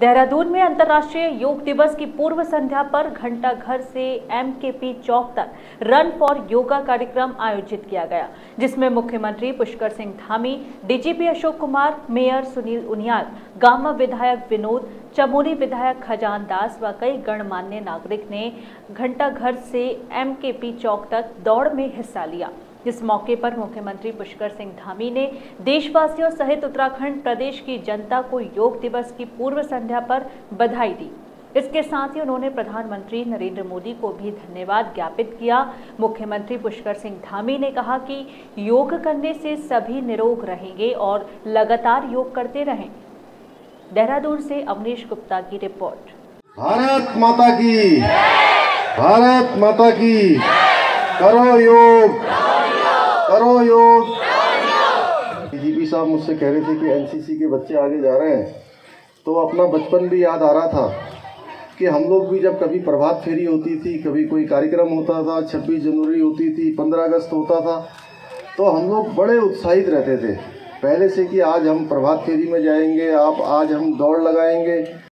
देहरादून में अंतर्राष्ट्रीय योग दिवस की पूर्व संध्या पर घंटा घर से एमकेपी चौक तक रन फॉर योगा कार्यक्रम आयोजित किया गया, जिसमें मुख्यमंत्री पुष्कर सिंह धामी डीजीपी अशोक कुमार, मेयर सुनील उनियाल, गामा विधायक विनोद, चमोली विधायक खजान दास व कई गणमान्य नागरिक ने घंटा घर से एमकेपी चौक तक दौड़ में हिस्सा लिया। इस मौके पर मुख्यमंत्री पुष्कर सिंह धामी ने देशवासियों सहित उत्तराखंड प्रदेश की जनता को योग दिवस की पूर्व संध्या पर बधाई दी। इसके साथ ही उन्होंने प्रधानमंत्री नरेंद्र मोदी को भी धन्यवाद ज्ञापित किया। मुख्यमंत्री पुष्कर सिंह धामी ने कहा कि योग करने से सभी निरोग रहेंगे और लगातार योग करते रहें। देहरादून से अवनीश गुप्ता की रिपोर्ट। भारत माता की, भारत माता की, करो योग। करो योग। डीजीपी साहब मुझसे कह रहे थे कि एनसीसी के बच्चे आगे जा रहे हैं। तो अपना बचपन भी याद आ रहा था कि हम लोग भी जब कभी प्रभात फेरी होती थी, कभी कोई कार्यक्रम होता था, छब्बीस जनवरी होती थी, पंद्रह अगस्त होता था तो हम लोग बड़े उत्साहित रहते थे। पहले से कि आज हम प्रभात फेरी में जाएँगे, आप आज हम दौड़ लगाएँगे।